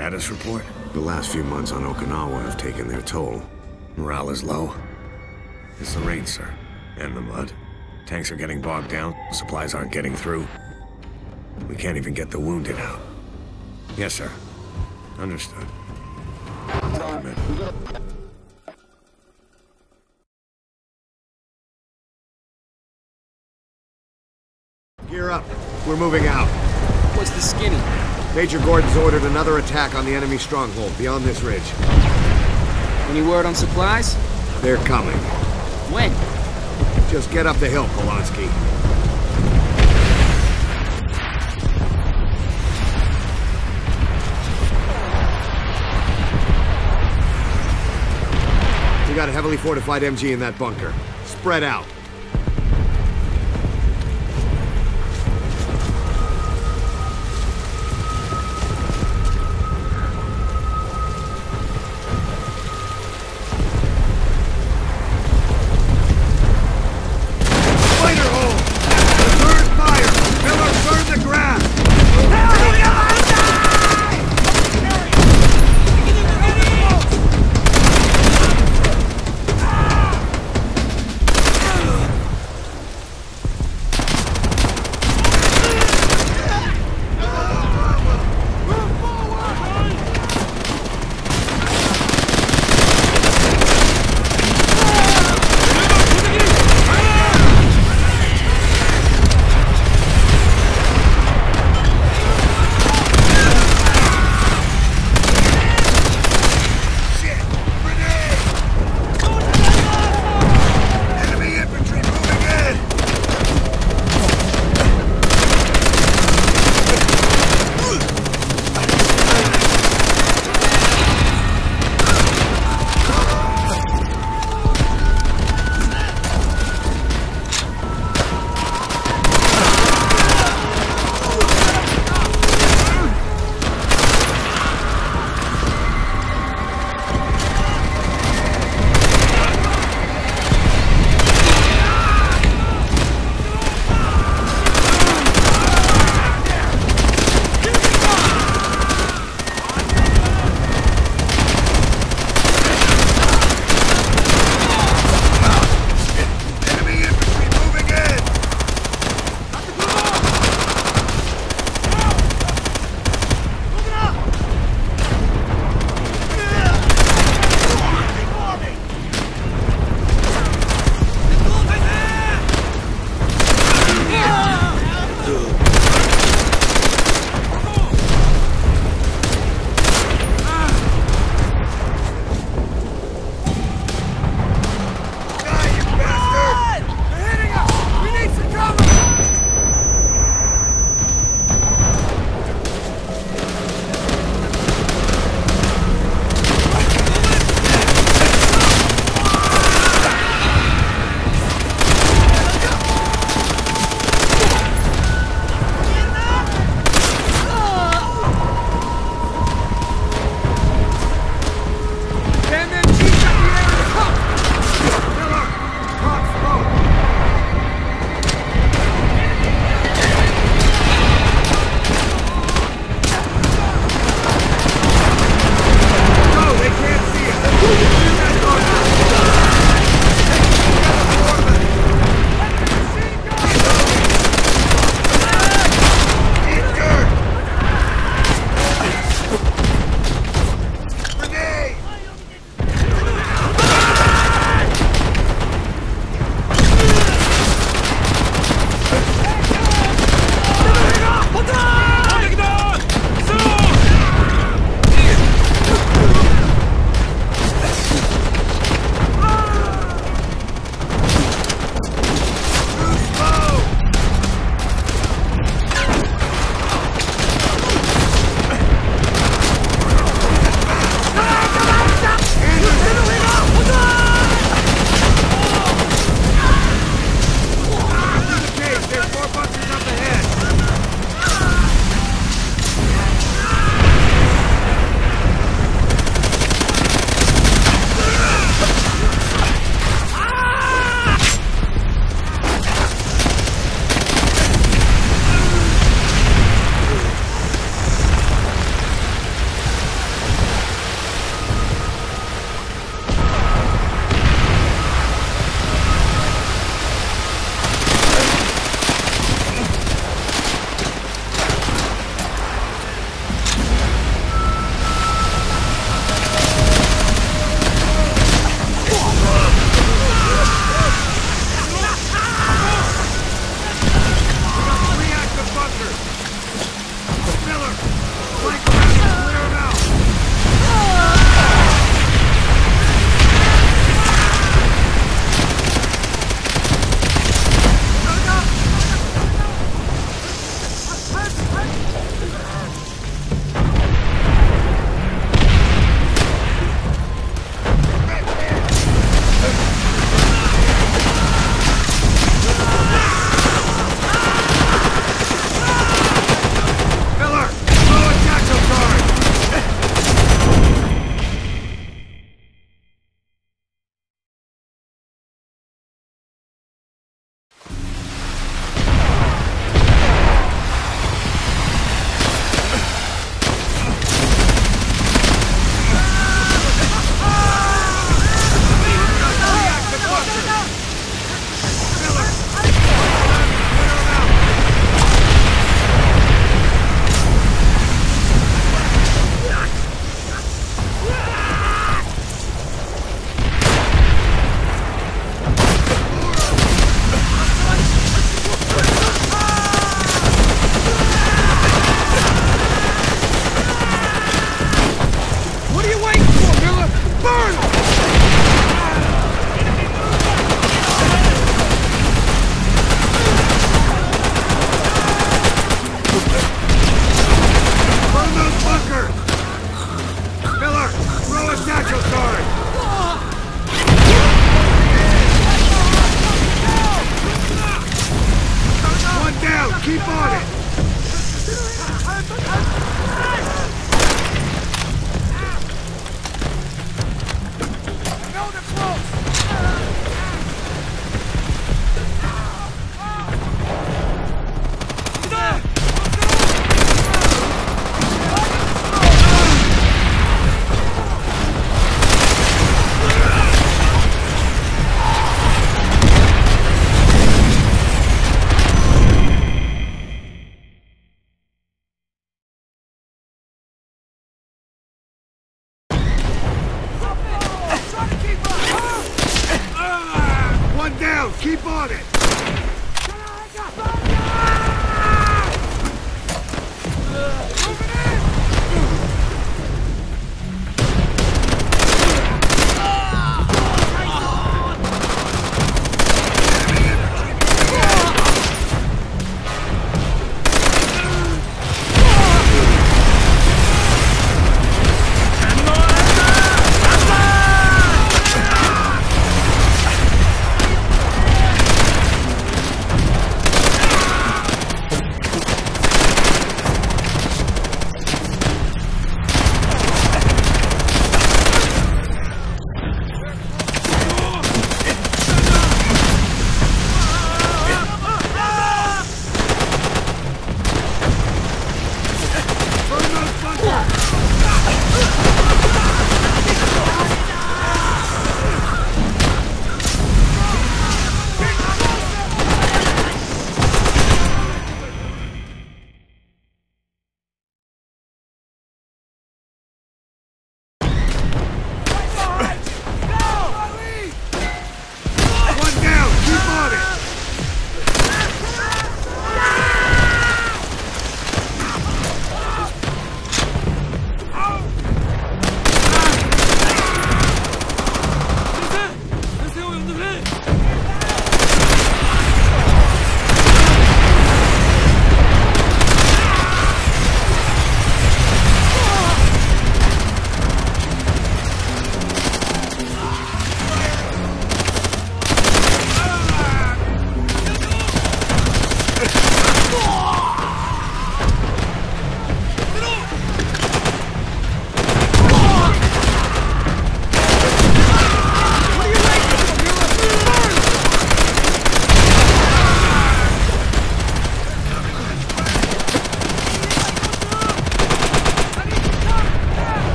Status report? The last few months on Okinawa have taken their toll. Morale is low. It's the rain, sir. And the mud. Tanks are getting bogged down. Supplies aren't getting through. We can't even get the wounded out. Yes, sir. Understood. Document. Gear up. We're moving out. What's the skinny? Major Gordon's ordered another attack on the enemy stronghold beyond this ridge. Any word on supplies? They're coming. When? Just get up the hill, Polonsky. We got a heavily fortified MG in that bunker. Spread out.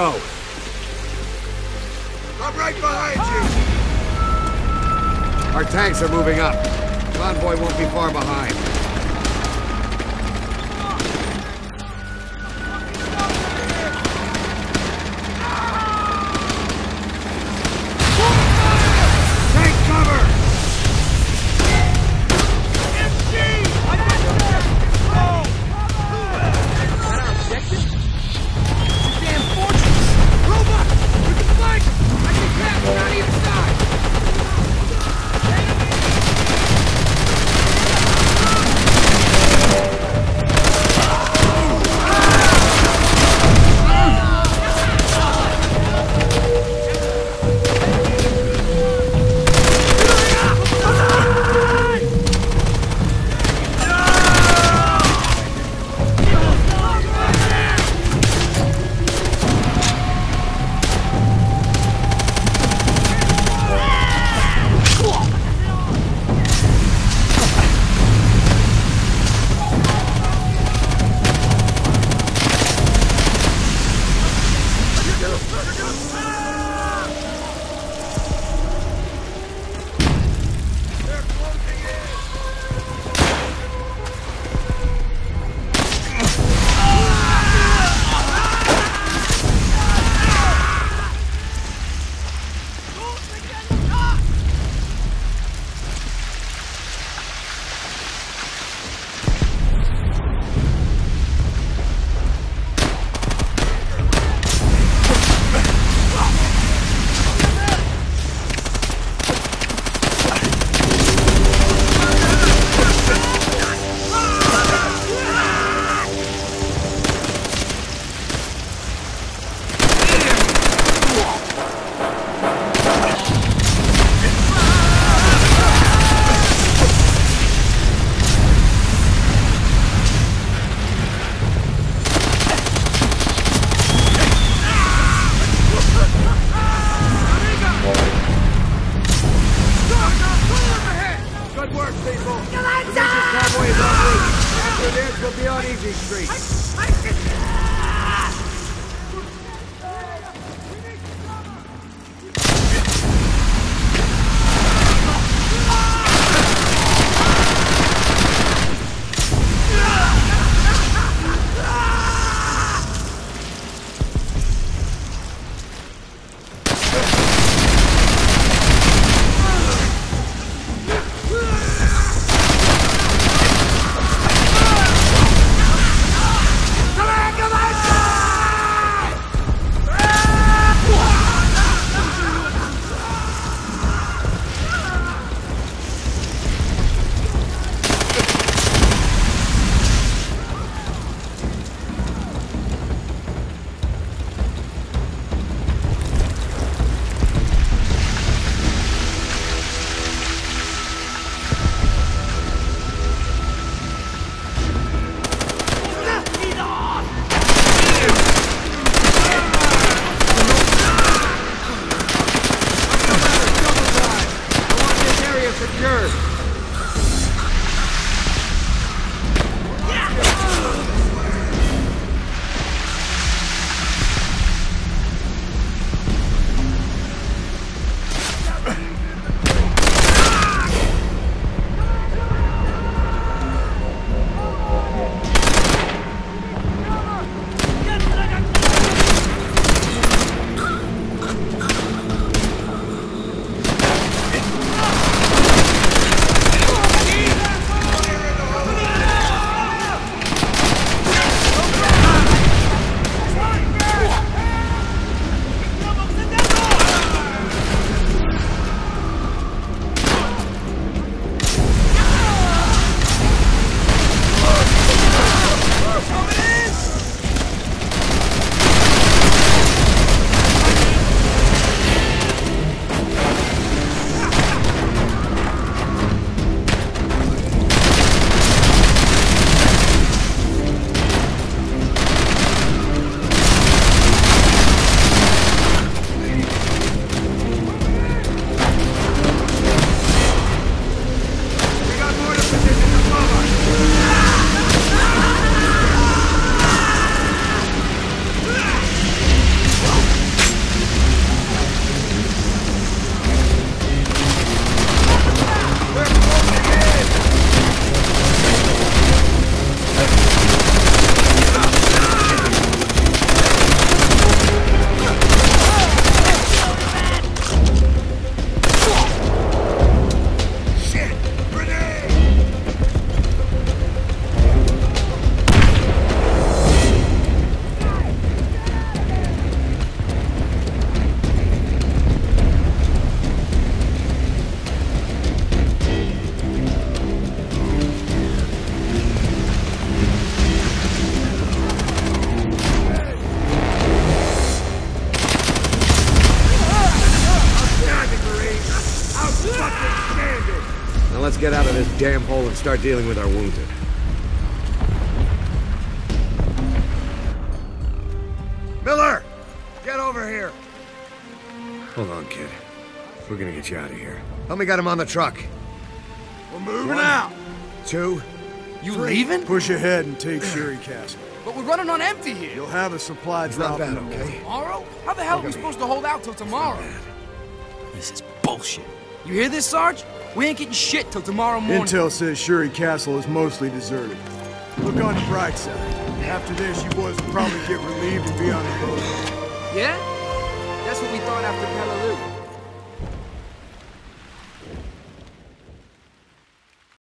go. I'm right behind you! Our tanks are moving up. Convoy won't be far behind. Start dealing with our wounded. Miller! Get over here! Hold on, kid. We're gonna get you out of here. Help me get him on the truck. We're moving out! Two. You leaving? Push ahead and take Shuri Castle. But we're running on empty here. You'll have a supply It's drop bad, okay? Tomorrow? How the hell are we supposed to hold out till tomorrow? This is bullshit. You hear this, Sarge? We ain't getting shit till tomorrow morning. Intel says Shuri Castle is mostly deserted. Look on the bright side. After this, you boys will probably get relieved and be on the road. Yeah? That's what we thought after Peleliu.